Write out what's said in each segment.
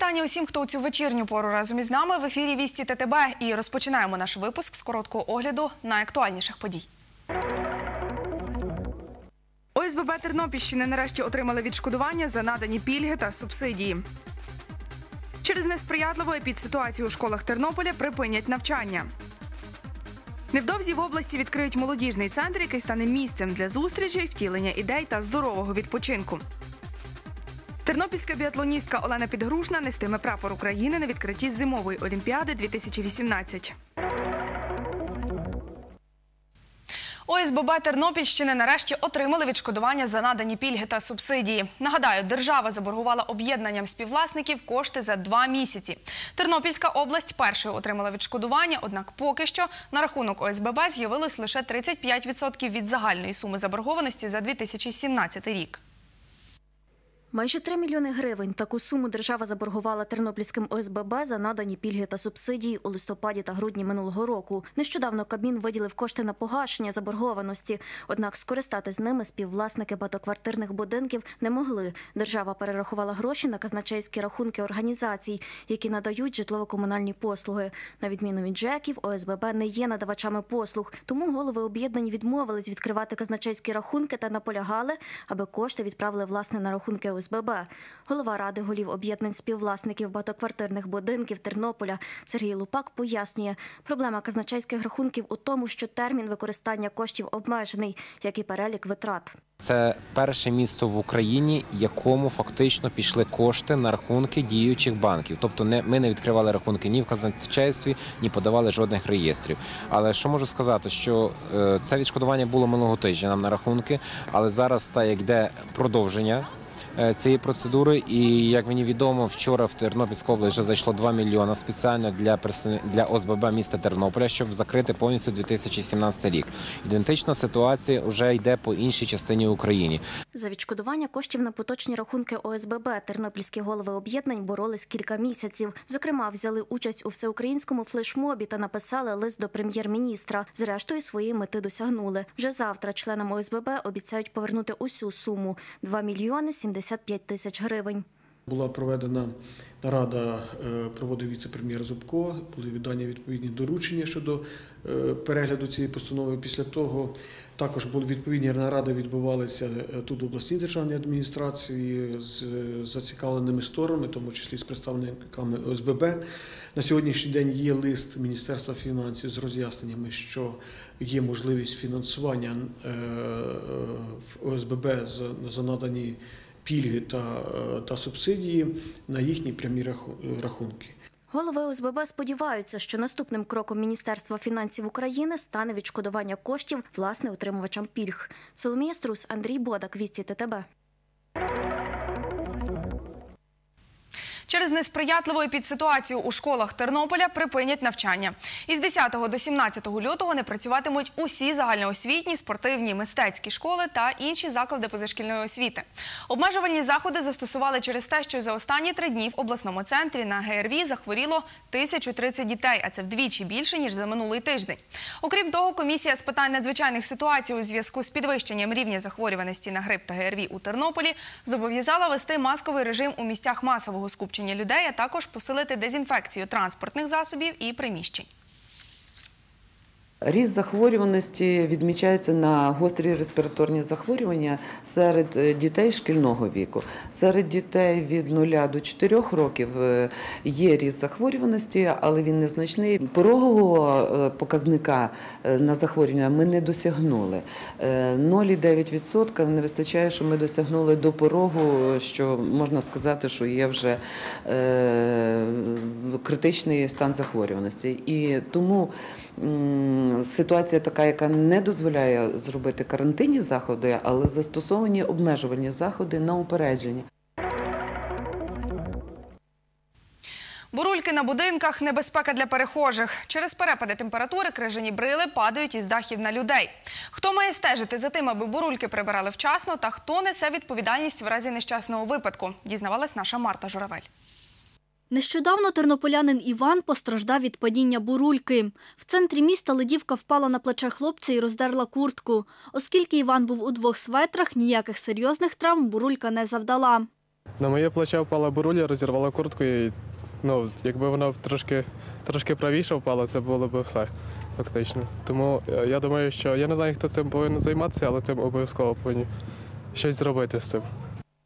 Вітання усім, хто у цю вечірню пору разом із нами в ефірі Вісті ТТБ. І розпочинаємо наш випуск з короткого огляду найактуальніших подій. ОСББ Тернопільщини нарешті отримали відшкодування за надані пільги та субсидії. Через несприятливу епідситуацію у школах Тернополя припинять навчання. Невдовзі в області відкриють молодіжний центр, який стане місцем для зустрічей, втілення ідей та здорового відпочинку. Тернопільська біатлоністка Олена Підгрушна нестиме прапор України на відкритті зимової олімпіади 2018. ОСББ Тернопільщини нарешті отримали відшкодування за надані пільги та субсидії. Нагадаю, держава заборгувала об'єднанням співвласників кошти за два місяці. Тернопільська область першою отримала відшкодування, однак поки що на рахунок ОСББ з'явилось лише 35% від загальної суми заборгованості за 2017 рік. Майже 3 мільйони гривень таку суму держава заборгувала Тернопільським ОСББ за надані пільги та субсидії у листопаді та грудні минулого року. Нещодавно Кабмін виділив кошти на погашення заборгованості. Однак скористати з ними співвласники багатоквартирних будинків не могли. Держава перерахувала гроші на казначейські рахунки організацій, які надають житлово-комунальні послуги. На відміну від ЖЕКів, ОСББ не є надавачами послуг, тому голови об'єднань відмовились відкривати казначейські рахунки та наполягали, аби кошти відправили власне на рахунки ОСББ. Голова ради голів об'єднань співвласників багатоквартирних будинків Тернополя Сергій Лупак пояснює, проблема казначейських рахунків у тому, що термін використання коштів обмежений, як і перелік витрат. Це перше місто в Україні, якому фактично пішли кошти на рахунки діючих банків. Тобто, не ми не відкривали рахунки ні в казначействі, ні подавали жодних реєстрів. Але що можу сказати, що е, це відшкодування було минулого тижня нам на рахунки, але зараз та як йде продовження. Е, Цієї процедури, і як мені відомо, вчора в Тернопільську область вже зайшло 2 мільйони спеціально для для ОСББ міста Тернополя, щоб закрити повністю 2017 рік. Ідентична ситуація вже йде по іншій частині України. За відшкодування коштів на поточні рахунки ОСББ тернопільські голови об'єднань боролись кілька місяців. Зокрема, взяли участь у всеукраїнському флешмобі та написали лист до прем'єр-міністра. Зрештою, своєї мети досягнули. Вже завтра членам ОСББ обіцяють повернути усю суму 2 мільйони 75 тисяч гривень. Була проведена нарада, е, проводив віце-прем'єр Зубко, були віддані відповідні доручення щодо е, перегляду цієї постанови. Після того також були відповідні наради, відбувалися е, тут обласній державній адміністрації з зацікавленими сторонами, тому числі з представниками ОСББ. На сьогоднішній день є лист Міністерства фінансів з роз'ясненнями, що є можливість фінансування в ОСББ за надані пільги та, е, та субсидії на їхні прямі раху- рахунки. Голови ОСББ сподіваються, що наступним кроком Міністерства фінансів України стане відшкодування коштів власне отримувачам пільг. Соломія Струс, Андрій Бодак, Вісті ТТБ. Через несприятливу епідситуацію у школах Тернополя припинять навчання. Із 10 до 17 лютого не працюватимуть усі загальноосвітні, спортивні, мистецькі школи та інші заклади позашкільної освіти. Обмежувальні заходи застосували через те, що за останні три дні в обласному центрі на ГРВІ захворіло 1030 дітей, а це вдвічі більше, ніж за минулий тиждень. Окрім того, комісія з питань надзвичайних ситуацій у зв'язку з підвищенням рівня захворюваності на грип та ГРВІ у Тернополі зобов'язала вести масковий режим у місцях масового скупчення людей, а також посилити дезінфекцію транспортних засобів і приміщень. Ріст захворюваності відмічається на гострі респіраторні захворювання серед е, дітей шкільного віку. Серед дітей від 0 до 4 років е, є ріст захворюваності, але він незначний. Порогового е, показника на захворювання ми не досягнули. Е, 0,9% не вистачає, що ми досягнули до порогу, що можна сказати, що є вже критичний стан захворюваності. І тому ситуація така, яка не дозволяє зробити карантинні заходи, але застосовані обмежувальні заходи на упередження. Бурульки на будинках небезпека для перехожих. Через перепади температури крижані брили падають із дахів на людей. Хто має стежити за тим, аби бурульки прибирали вчасно, та хто несе відповідальність в разі нещасного випадку, дізнавалась наша Марта Журавель. Нещодавно тернополянин Іван постраждав від падіння бурульки. В центрі міста ледівка впала на плече хлопця і роздерла куртку. Оскільки Іван був у двох светрах, ніяких серйозних травм бурулька не завдала. На моє плече впала буруля, розірвала куртку і ну, якби вона трошки, трошки правіше впала, це було б все фактично. Тому е, я думаю, що я не знаю, хто цим повинен займатися, але цим обов'язково повинні щось зробити з цим.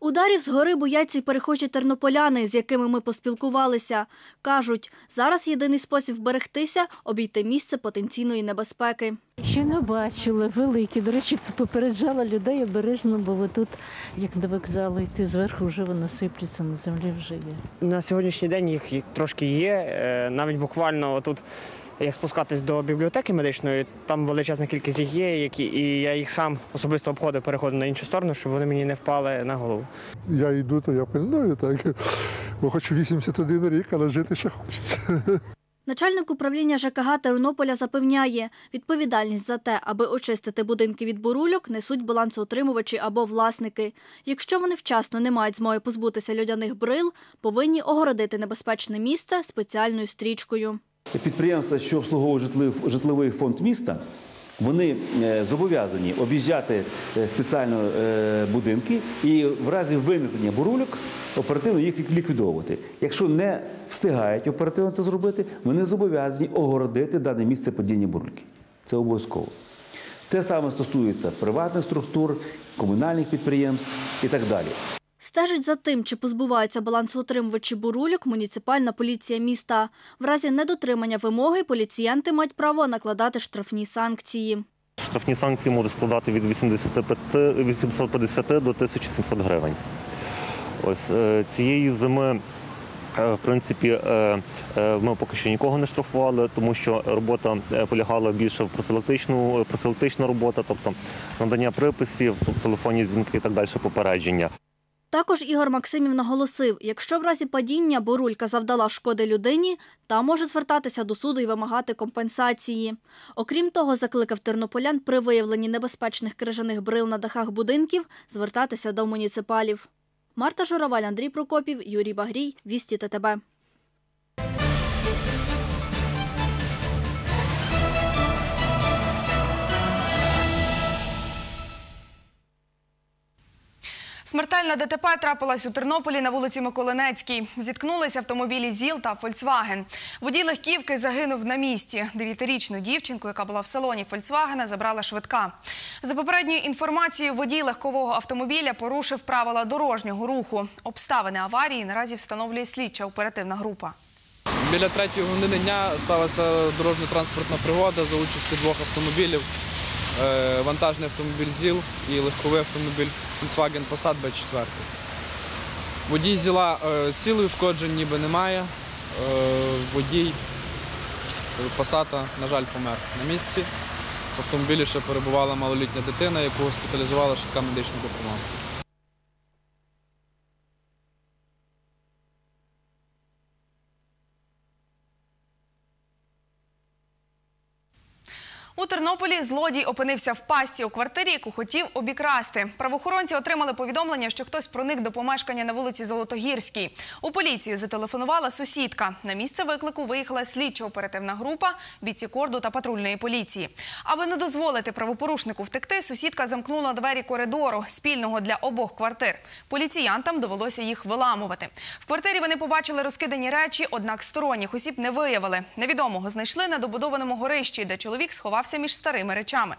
Ударів згори бояться й перехожі тернополяни, з якими ми поспілкувалися. Кажуть, зараз єдиний спосіб вберегтися – обійти місце потенційної небезпеки. Ще не бачили, великі. До речі, попереджала людей обережно, бо ви тут, як до вокзалу, йти зверху вже воно сиплеться на землі вже є. На сьогоднішній день їх їх трошки є. Е, Навіть буквально тут, як спускатись до бібліотеки медичної, там величезна кількість їх є, які, і я їх сам особисто обходив, переходив на іншу сторону, щоб вони мені не впали на голову. Я йду, то я пильную так. Бо хочу 81 рік, але жити ще хочеться. Начальник управління ЖКГ Тернополя запевняє, відповідальність за те, аби очистити будинки від бурульок, несуть балансоутримувачі або власники. Якщо вони вчасно не мають змоги позбутися льодяних брил, повинні огородити небезпечне місце спеціальною стрічкою. Підприємства, що обслуговують житлив- житловий фонд міста, вони е, зобов'язані об'їжджати е, спеціально е, будинки і в разі виникнення бурульок оперативно їх ліквідовувати. Якщо не встигають оперативно це зробити, вони зобов'язані огородити дане місце падіння бурульки. Це обов'язково. Те саме стосується приватних структур, комунальних підприємств і так далі. Стежить за тим, чи позбуваються балансоутримувачі бурульок муніципальна поліція міста. В разі недотримання вимоги поліціянти мають право накладати штрафні санкції. Штрафні санкції можуть складати від 85, 850 до 1700 гривень. Ось е, цієї зими, е, в принципі, е, ми поки що нікого не штрафували, тому що робота полягала більше в профілактичну, профілактична робота, тобто надання приписів, тобто телефонні дзвінки і так далі, попередження. Також Ігор Максимів наголосив, якщо в разі падіння бурулька завдала шкоди людині, та може звертатися до суду і вимагати компенсації. Окрім того, закликав тернополян при виявленні небезпечних крижаних брил на дахах будинків звертатися до муніципалів. Марта Жураваль, Андрій Прокопів, Юрій Багрій, Вісті ТТБ. Смертельна ДТП трапилась у Тернополі на вулиці Миколинецькій. Зіткнулися автомобілі ЗІЛ та Фольксваген. Водій легківки загинув на місці. Дев'ятирічну дівчинку, яка була в салоні Фольксвагена, забрала швидка. За попередньою інформацією, водій легкового автомобіля порушив правила дорожнього руху. Обставини аварії наразі встановлює слідча оперативна група. Біля третьої години дня сталася дорожньо-транспортна пригода за участю двох автомобілів. Е, Вантажний автомобіль ЗІЛ і легковий автомобіль Volkswagen Passat B4. Водій ЗІЛа е, цілий, ушкоджень ніби немає. Е, Водій Пасата, на жаль, помер на місці. В автомобілі ще перебувала малолітня дитина, яку госпіталізувала швидка медична допомога. Тернополі злодій опинився в пасті у квартирі, яку хотів обікрасти. Правоохоронці отримали повідомлення, що хтось проник до помешкання на вулиці Золотогірській. У поліцію зателефонувала сусідка. На місце виклику виїхала слідчо-оперативна група, бійці корду та патрульної поліції. Аби не дозволити правопорушнику втекти, сусідка замкнула двері коридору спільного для обох квартир. Поліціянтам довелося їх виламувати. В квартирі вони побачили розкидані речі, однак сторонніх осіб не виявили. Невідомого знайшли на добудованому горищі, де чоловік сховався між старими речами.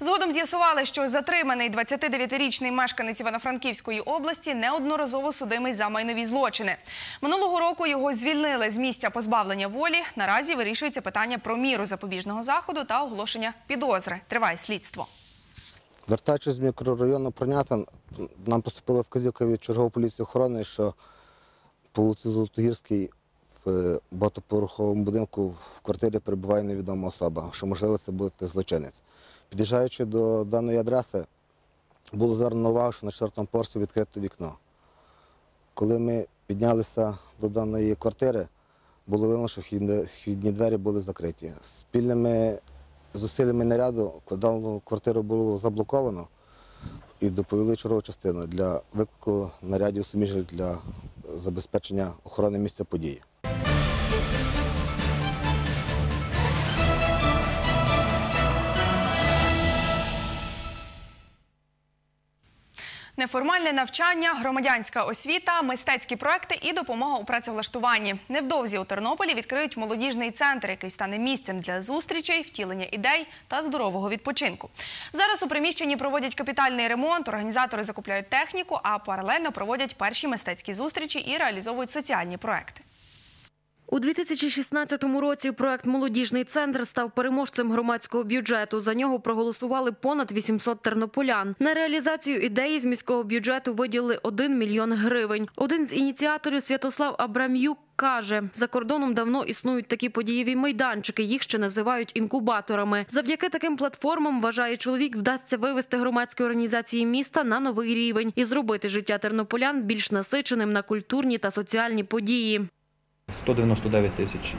Згодом з'ясували, що затриманий 29-річний мешканець Івано-Франківської області неодноразово судимий за майнові злочини. Минулого року його звільнили з місця позбавлення волі. Наразі вирішується питання про міру запобіжного заходу та оголошення підозри. Триває слідство. Вертаючись з мікрорайону Пронятин, нам поступила вказівка від чергової поліції охорони, що по вулиці Золотогірській в багатоповерховому будинку в квартирі перебуває невідома особа, що можливо це буде злочинець. Під'їжджаючи до даної адреси, було звернено увагу, що на четвертому поверсі відкрите вікно. Коли ми піднялися до даної квартири, було видно, що вхідні двері були закриті. Спільними зусиллями наряду дану квартиру було заблоковано і доповіли чергову частину для виклику нарядів суміжних для забезпечення охорони місця події. Неформальне навчання, громадянська освіта, мистецькі проекти і допомога у працевлаштуванні. Невдовзі у Тернополі відкриють молодіжний центр, який стане місцем для зустрічей, втілення ідей та здорового відпочинку. Зараз у приміщенні проводять капітальний ремонт, організатори закупляють техніку, а паралельно проводять перші мистецькі зустрічі і реалізовують соціальні проекти. У 2016 році проект Молодіжний центр став переможцем громадського бюджету. За нього проголосували понад 800 тернополян. На реалізацію ідеї з міського бюджету виділили 1 мільйон гривень. Один з ініціаторів Святослав Абрам'юк каже, за кордоном давно існують такі подієві майданчики. Їх ще називають інкубаторами. Завдяки таким платформам вважає чоловік, вдасться вивести громадські організації міста на новий рівень і зробити життя тернополян більш насиченим на культурні та соціальні події. 199 тисяч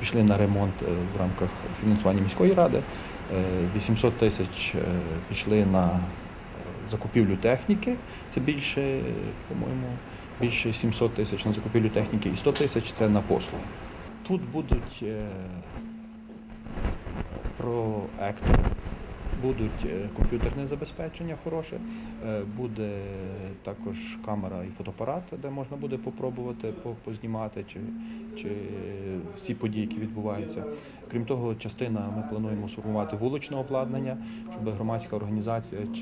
пішли на ремонт е, в рамках фінансування міської ради, е, 800 тисяч е, пішли на закупівлю техніки, це більше, е, по-моєму, більше 700 тисяч на закупівлю техніки і 100 тисяч це на послуги. Тут будуть е, проектори, будуть е, комп'ютерне забезпечення хороше, е, буде також камера і фотоапарат, де можна буде попробувати по- познімати чи, чи всі події, які відбуваються. Крім того, частина ми плануємо сформувати вуличне обладнання, щоб громадська організація чи,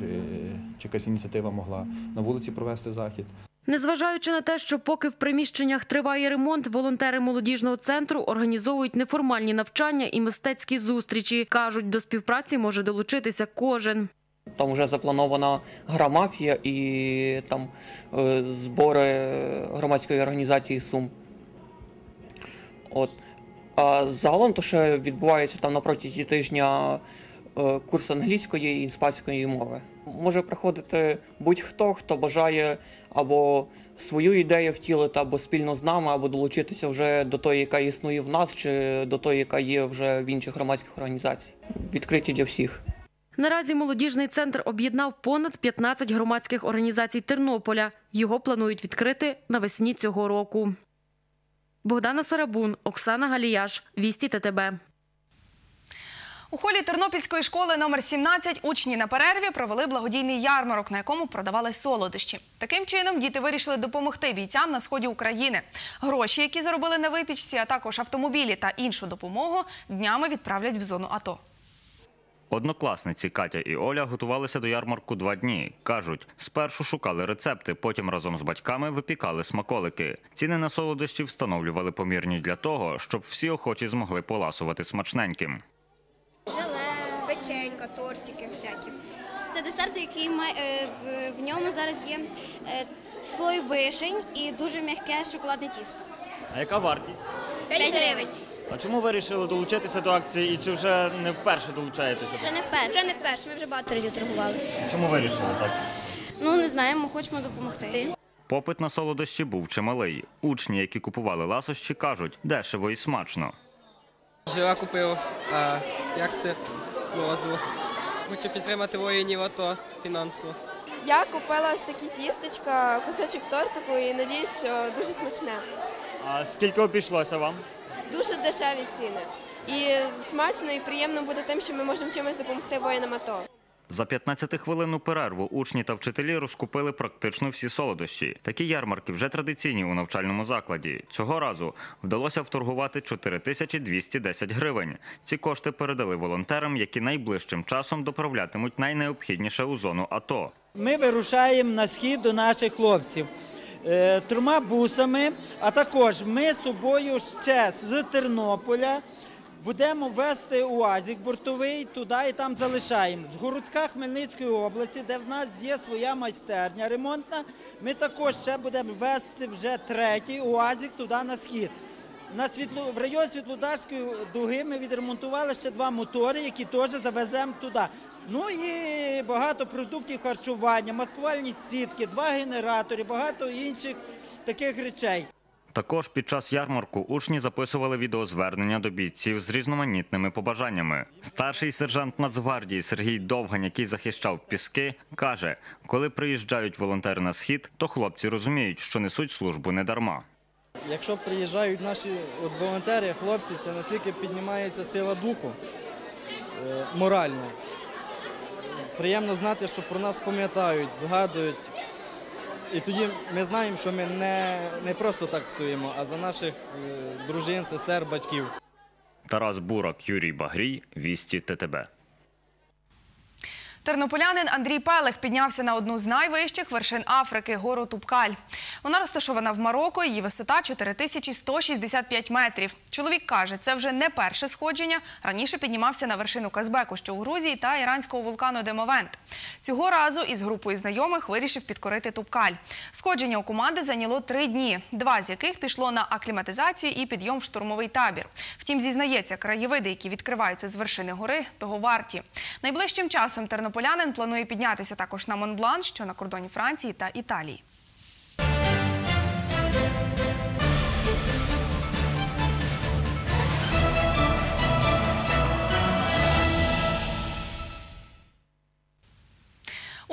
чи якась ініціатива могла на вулиці провести захід. Незважаючи на те, що поки в приміщеннях триває ремонт, волонтери молодіжного центру організовують неформальні навчання і мистецькі зустрічі. кажуть, до співпраці може долучитися кожен. Там вже запланована гра мафія і там е, збори громадської організації Сум. От. А загалом то ще відбувається там на протязі тижня е, курс англійської і іспанської мови. Може приходити будь-хто, хто бажає або свою ідею втілити, або спільно з нами, або долучитися вже до тої, яка існує в нас, чи до тої, яка є вже в інших громадських організаціях. Відкриті для всіх. Наразі молодіжний центр об'єднав понад 15 громадських організацій Тернополя. Його планують відкрити навесні цього року. Богдана Сарабун, Оксана Галіяш, Вісті ТТБ. У холі Тернопільської школи номер 17 учні на перерві провели благодійний ярмарок, на якому продавали солодощі. Таким чином діти вирішили допомогти бійцям на сході України. Гроші, які заробили на випічці, а також автомобілі та іншу допомогу, днями відправлять в зону АТО. Однокласниці Катя і Оля готувалися до ярмарку два дні. Кажуть, спершу шукали рецепти, потім разом з батьками випікали смаколики. Ціни на солодощі встановлювали помірні для того, щоб всі охочі змогли поласувати смачненьким. Печенька, тортики всякі. Це десерт, який має е, в, в ньому зараз є е, слой вишень і дуже м'яке шоколадне тісто. А яка вартість? 5 гривень. А чому ви вирішили долучитися до акції і чи вже не вперше долучаєтеся? Вже не вперше. Вже не вперше. Ми вже багато разів торгували. Чому вирішили так? Ну не знаємо, хочемо допомогти. Попит на солодощі був чималий. Учні, які купували ласощі, кажуть, дешево і смачно. Жила купив, а як це морозиво. Хочу підтримати воїнів АТО фінансово. Я купила ось такі тістечка, кусочок тортику і надіюсь, що дуже смачне. А скільки обійшлося вам? Дуже дешеві ціни. І смачно і приємно буде тим, що ми можемо чимось допомогти воїнам АТО. За 15-хвилинну перерву учні та вчителі розкупили практично всі солодощі. Такі ярмарки вже традиційні у навчальному закладі. Цього разу вдалося вторгувати 4210 гривень. Ці кошти передали волонтерам, які найближчим часом доправлятимуть найнеобхідніше у зону АТО. Ми вирушаємо на схід до наших хлопців е, трьома бусами, а також ми з собою ще з Тернополя будемо вести УАЗик бортовий туди і там залишаємо. З городка Хмельницької області, де в нас є своя майстерня ремонтна, ми також ще будемо вести вже третій УАЗик туди на схід. На світло в район Світлодарської дуги ми відремонтували ще два мотори, які теж завеземо туди. Ну і багато продуктів харчування, маскувальні сітки, два генератори, багато інших таких речей. Також під час ярмарку учні записували відеозвернення до бійців з різноманітними побажаннями. Старший сержант Нацгвардії Сергій Довгань, який захищав піски, каже: коли приїжджають волонтери на схід, то хлопці розуміють, що несуть службу не дарма. Якщо приїжджають наші волонтери, хлопці, це наскільки піднімається сила духу е, морально. Приємно знати, що про нас пам'ятають, згадують, І тоді ми знаємо, що ми не, не просто так стоїмо, а за наших е, дружин, сестер, батьків. Тарас Бурак, Юрій Багрій, Вісті ТТБ. Тернополянин Андрій Пелех піднявся на одну з найвищих вершин Африки гору Тупкаль. Вона розташована в Марокко, її висота 4165 метрів. Чоловік каже, це вже не перше сходження. Раніше піднімався на вершину Казбеку, що у Грузії, та іранського вулкану Демовент. Цього разу із групою знайомих вирішив підкорити Тупкаль. Сходження у команди зайняло три дні, два з яких пішло на акліматизацію і підйом в штурмовий табір. Втім, зізнається, краєвиди, які відкриваються з вершини гори, того варті. Найближчим часом тернополянин планує піднятися також на Монблан, що на кордоні Франції та Італії.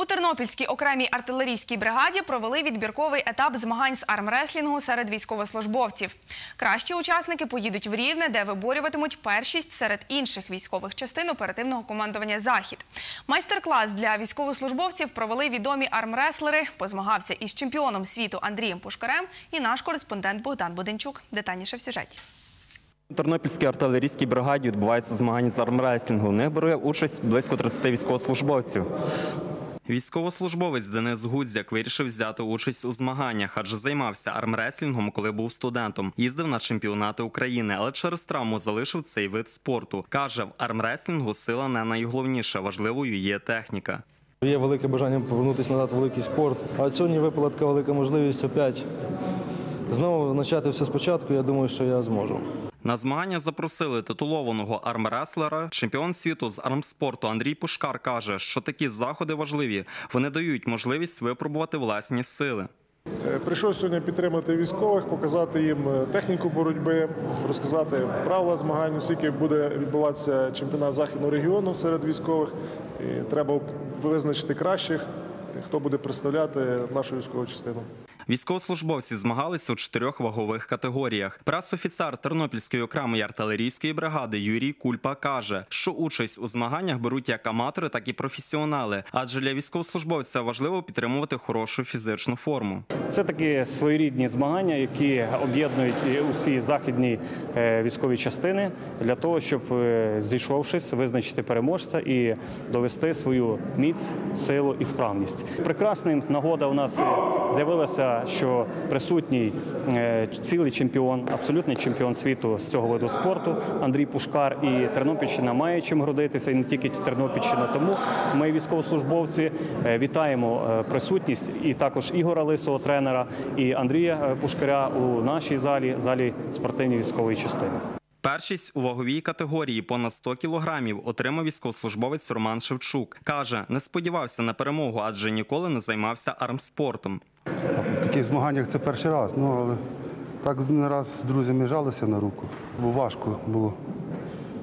У Тернопільській окремій артилерійській бригаді провели відбірковий етап змагань з армреслінгу серед військовослужбовців. Кращі учасники поїдуть в Рівне, де виборюватимуть першість серед інших військових частин оперативного командування Захід. Майстер-клас для військовослужбовців провели відомі армреслери. Позмагався із чемпіоном світу Андрієм Пушкарем і наш кореспондент Богдан Буденчук. Детальніше в сюжеті. У Тернопільській артилерійській бригаді відбуваються змагання з армреслінгу. В них бере участь близько 30 військовослужбовців. Військовослужбовець Денис Гудзяк вирішив взяти участь у змаганнях, адже займався армреслінгом, коли був студентом. Їздив на чемпіонати України, але через травму залишив цей вид спорту. Каже, в армреслінгу сила не найголовніше, важливою є техніка. Є велике бажання повернутися назад в великий спорт. А сьогодні випала така велика можливість опять знову почати все спочатку. Я думаю, що я зможу. На змагання запросили титулованого армреслера. Чемпіон світу з армспорту Андрій Пушкар каже, що такі заходи важливі. Вони дають можливість випробувати власні сили. Е, Прийшов сьогодні підтримати військових, показати їм е, техніку боротьби, розказати правила змагань, оскільки буде відбуватися чемпіонат західного регіону серед військових. І треба визначити кращих, хто буде представляти нашу військову частину. Військовослужбовці змагались у чотирьох вагових категоріях. Пресофіцер Тернопільської окремої артилерійської бригади Юрій Кульпа каже, що участь у змаганнях беруть як аматори, так і професіонали. Адже для військовослужбовця важливо підтримувати хорошу фізичну форму. Це такі своєрідні змагання, які об'єднують усі західні е, військові частини для того, щоб е, зійшовшись, визначити переможця і довести свою міць, силу і вправність. Прекрасна нагода у нас е, з'явилася, що присутній е, цілий чемпіон, абсолютний чемпіон світу з цього виду спорту Андрій Пушкар і Тернопільщина має чим гордитися, і не тільки Тернопільщина. Тому ми, військовослужбовці, е, вітаємо е, присутність і також Ігора Лисого, тренера, і Андрія Пушкаря у нашій залі, залі спортивної військової частини. Першість у ваговій категорії понад 100 кілограмів отримав військовослужбовець Роман Шевчук. Каже, не сподівався на перемогу, адже ніколи не займався армспортом. В таких змаганнях це перший раз, ну але так не раз з друзями жалися на руку. Бо важко було.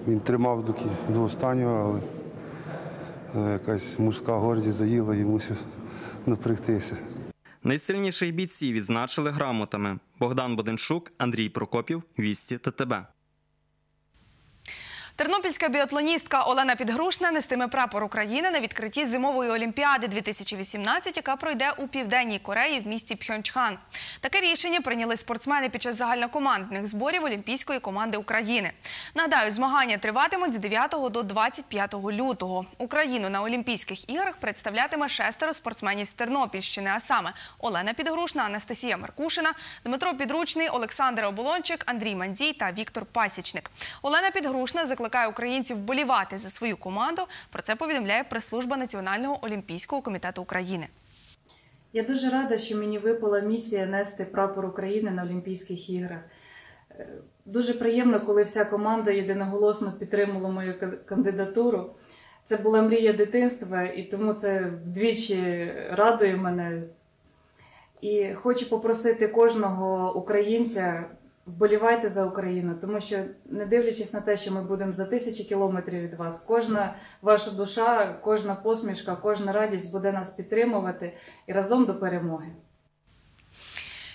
Він тримав до, до останнього, але е, якась мужська гордість заїла і мусив напрягтися. Найсильніших бійців відзначили грамотами. Богдан Боденчук, Андрій Прокопів, Вісті ТТБ. Тернопільська біатлоністка Олена Підгрушна нестиме прапор України на відкритті зимової олімпіади 2018, яка пройде у південній Кореї в місті Пхьончхан. Таке рішення прийняли спортсмени під час загальнокомандних зборів Олімпійської команди України. Нагадаю, змагання триватимуть з 9 до 25 лютого. Україну на Олімпійських іграх представлятиме шестеро спортсменів з Тернопільщини, а саме Олена Підгрушна, Анастасія Маркушина, Дмитро Підручний, Олександр Оболончик, Андрій Мандій та Віктор Пасічник. Олена Підгрушна закликає українців вболівати за свою команду. Про це повідомляє прес-служба Національного олімпійського комітету України. Я дуже рада, що мені випала місія нести прапор України на Олімпійських іграх. Е, Дуже приємно, коли вся команда єдиноголосно підтримала мою кандидатуру. Це була мрія дитинства, і тому це вдвічі радує мене. І хочу попросити кожного українця вболівайте за Україну, тому що, не дивлячись на те, що ми будемо за тисячі кілометрів від вас, кожна ваша душа, кожна посмішка, кожна радість буде нас підтримувати і разом до перемоги.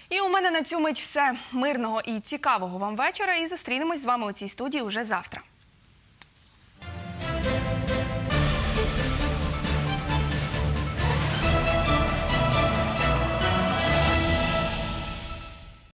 І у мене на цю мить все мирного і цікавого вам вечора. І зустрінемось з вами у цій студії уже завтра.